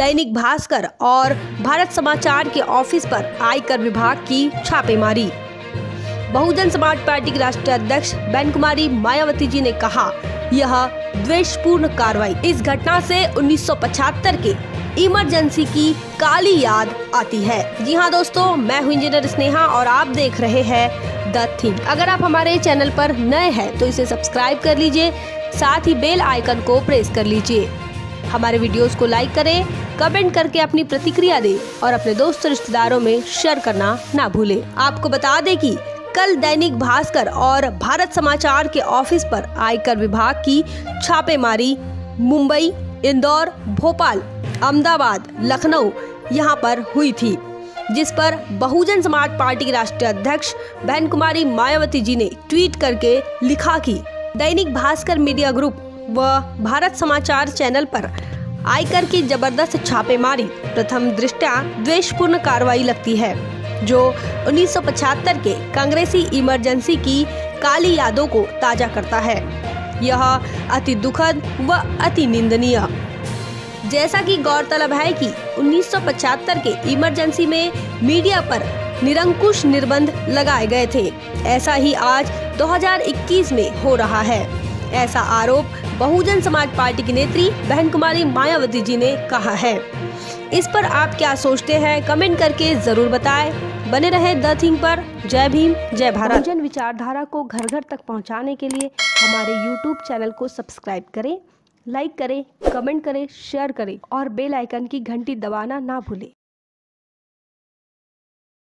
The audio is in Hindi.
दैनिक भास्कर और भारत समाचार के ऑफ़िस पर आयकर विभाग की छापेमारी। बहुजन समाज पार्टी की राष्ट्रीय अध्यक्ष बैन कुमारी मायावती जी ने कहा, यह द्वेषपूर्ण कार्रवाई। इस घटना से 1975 के इमरजेंसी की काली याद आती है। जी हाँ दोस्तों, मैं हूँ इंजीनियर स्नेहा और आप देख रहे हैं द थिंग। अगर आप हमारे चैनल पर नए हैं तो इसे सब्सक्राइब कर लीजिए, साथ ही बेल आइकन को प्रेस कर लीजिए। हमारे वीडियोस को लाइक करें, कमेंट करके अपनी प्रतिक्रिया दें और अपने दोस्त रिश्तेदारों में शेयर करना ना भूलें। आपको बता दें कि कल दैनिक भास्कर और भारत समाचार के ऑफ़िस पर आयकर विभाग की छापेमारी, मुंबई, इंदौर, भोपाल, अहमदाबाद, लखनऊ यहाँ पर हुई थी, जिस पर बहुजन समाज पार्टी के राष्ट्रीय अध्यक्ष बहन कुमारी मायावती जी ने ट्वीट करके लिखा कि दैनिक भास्कर मीडिया ग्रुप व भारत समाचार चैनल पर आयकर की ज़बरदस्त छापेमारी। प्रथम दृष्टया द्वेषपूर्ण कार्रवाई लगती है, जो 1975 के कांग्रेसी इमरजेंसी की काली यादों को ताज़ा करता है। यह अति दुखद व अति निंदनीय। जैसा कि गौरतलब है कि 1975 के इमरजेंसी में मीडिया पर निरंकुश निर्बंध लगाए गए थे। ऐसा ही आज 2021 में हो रहा है। ऐसा आरोप बहुजन समाज पार्टी की नेत्री बहन कुमारी मायावती जी ने कहा है। इस पर आप क्या सोचते हैं, कमेंट करके ज़रूर बताएँ। बने रहे द थिंग पर। जय भीम, जय भारत। जन विचारधारा को घर घर तक पहुँचाने के लिए हमारे यूट्यूब चैनल को सब्सक्राइब करें, लाइक करें, कमेंट करें, शेयर करें और बेल आइकन की घंटी दबाना ना भूलें।